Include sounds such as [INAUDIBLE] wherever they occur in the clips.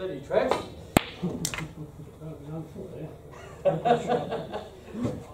Steady, Trev. [LAUGHS] [LAUGHS] [LAUGHS]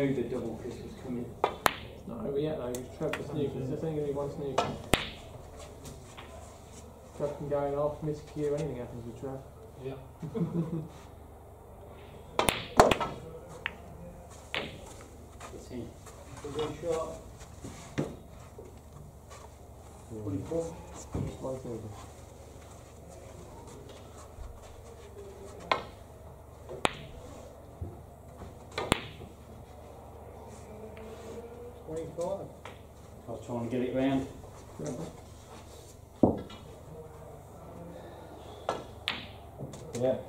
I knew the double kiss was coming. It's not over yet though, because Trev the snookers. There's only going to be one snooker. Trev can go in off, miss cue, anything happens with Trev. Yeah. [LAUGHS] It's in. Good shot. Twenty-four. One snooker. I was trying to get it round. Yeah. [LAUGHS]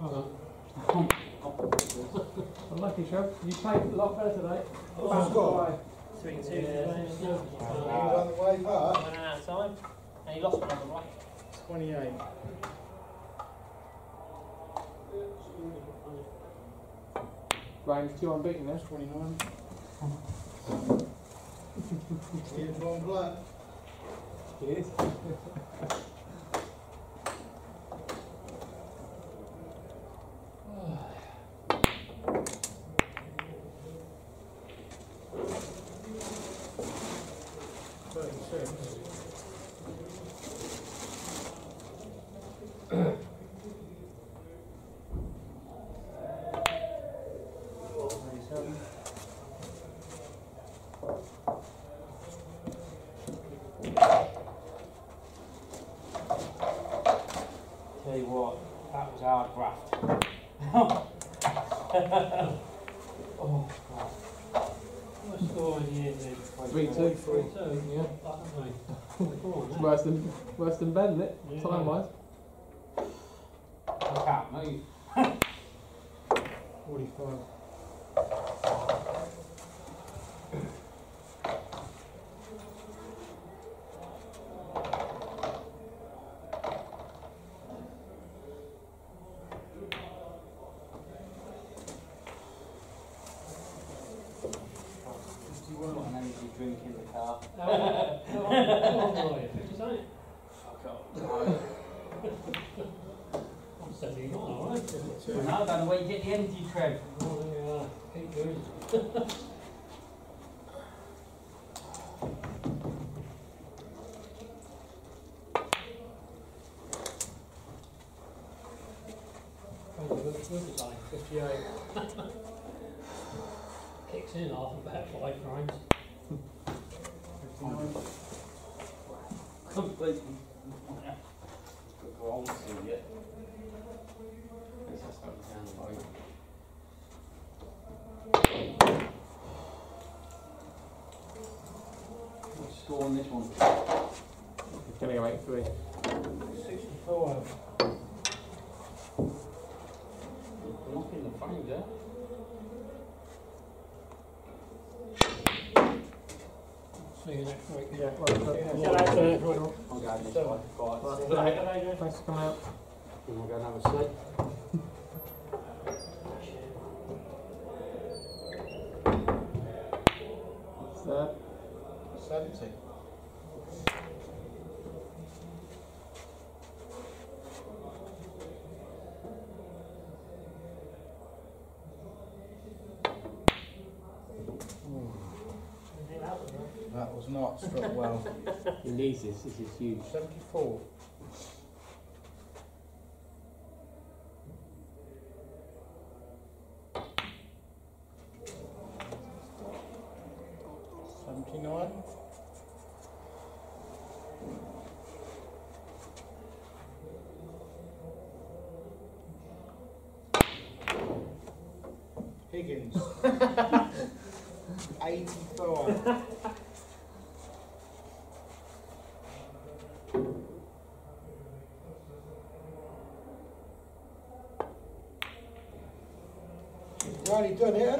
Well Unlucky Trev. You played a lot better today. Oh, Bounced score. away. Three two. done. Yeah. You on the way back? Ran out of time, and he lost one on the right. Twenty-eight. Ryan's two unbeaten there. Twenty-nine. Here's one black. He Tell you what, that was hard graft. [LAUGHS] oh, God. What score end then? Three two. Three two. Yeah. It's worse than worse than Ben, isn't it? Yeah. Time wise. I can't move. [LAUGHS] Forty-five. Got an energy drink in the car. You? Fifty-eight? I've got. I'm seventy-nine, all right. Two. Now I don't where you get the energy, Trev. Well, oh, yeah, keep doing it. [LAUGHS] Oh, look- look at that, Fifty-eight. [LAUGHS] Kicks in after about five frames. Fifty-nine. Completely. Got wrong to yet. Let's just go down the road. Score on this one? It's gonna go eight three. Sixty-five. Knocking the frames out. See you next week. Yeah. Well, Yeah, yeah. see you later. I'm going this way. Right. Right, See you later, Adrian. Thanks for coming out. I'm going to have a sleep. What's that? Seventy. Anything else, no? That was not struck well. [LAUGHS] He needs this. This is huge. Seventy-four. Seventy-nine. Higgins. [LAUGHS] 84. [LAUGHS] You've already done it,